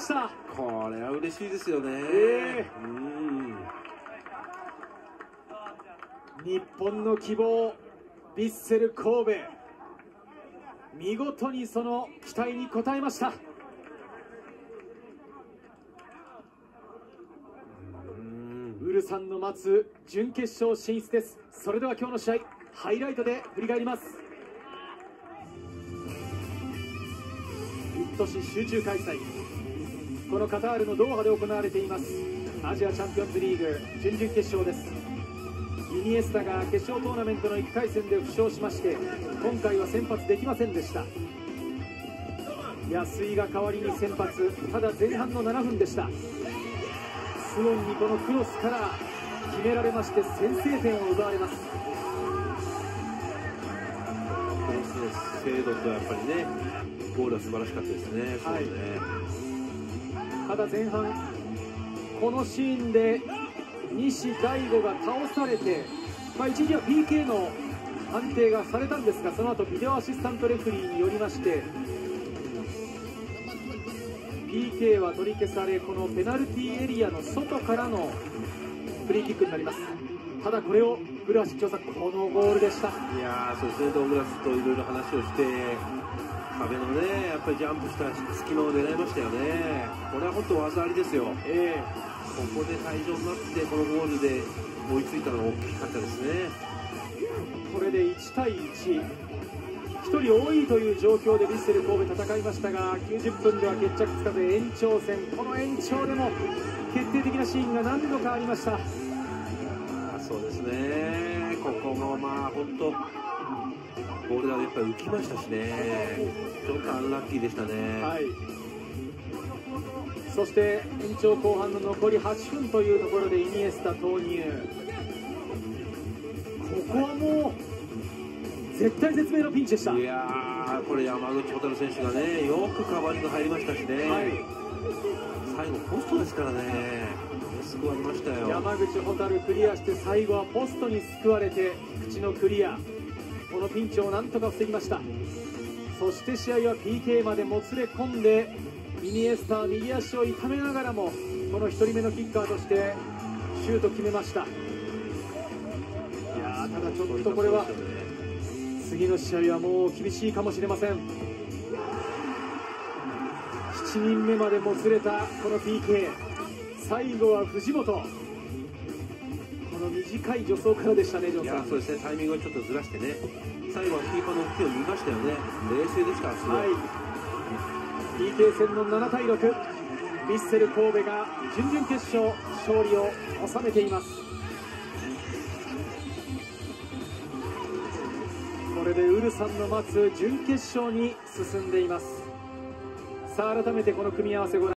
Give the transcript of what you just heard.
した。これは嬉しいですよね、えうん。日本の希望ヴィッセル神戸。見事にその期待に応えました。ウルさんの待つ準決勝進出です。それでは今日の試合ハイライトで振り返ります。一都市集中開催このカタールのドーハで行われています。アジアチャンピオンズリーグ準々決勝です。イニエスタが決勝トーナメントの1回戦で負傷しまして今回は先発できませんでした。安井が代わりに先発ただ前半の7分でした。スウォンにこのクロスから決められまして先制点を奪われます。クロスの精度とやっぱりねゴールは素晴らしかったですね、はい。ねただ前半このシーンで西大悟が倒されて、まあ、一時は PK の判定がされたんですがその後ビデオアシスタントレフリーによりまして PK は取り消されこのペナルティーエリアの外からのフリーキックになります。ただこれを古橋清作このゴールでした。いやーそうですねドーグラスといろいろ話をして壁のねやっぱりジャンプした隙間を狙いましたよね。これは本当技ありですよ。こえ。こで退場になってこのゴールで追いついたのが大きかったですね。ーこれで1対1 1人多いという状況でヴィッセル神戸戦いましたが90分では決着つかず延長戦。この延長でも決定的なシーンが何度かありました。あそうですね。ここもまあ本当ボールがやっぱり浮きましたしね。ちょっとアンラッキーでしたね、はい。そして延長後半の残り8分というところでイニエスタ投入。ここはもう絶対絶命のピンチでした。いやーこれ山口蛍選手がねよくカバーリング入りましたしね、はい最後ポストですからね。救われましたよ。山口蛍クリアして最後はポストに救われて口のクリア。このピンチをなんとか防ぎました。そして試合は PK までもつれ込んでイニエスタは右足を痛めながらもこの1人目のキッカーとしてシュート決めました。いやーただちょっとこれは次の試合はもう厳しいかもしれません7人目までもつれたこの PK 最後は藤本。この短い助走からでしたねジョンさん。いやそうですねタイミングをちょっとずらしてね。最後はキーパーの動きを見ましたよね。冷静でしたすごい、はい。PK 戦の7対6ヴィッセル神戸が準々決勝勝利を収めています。これでウルさんの待つ準決勝に進んでいますさあ改めてこの組み合わせご覧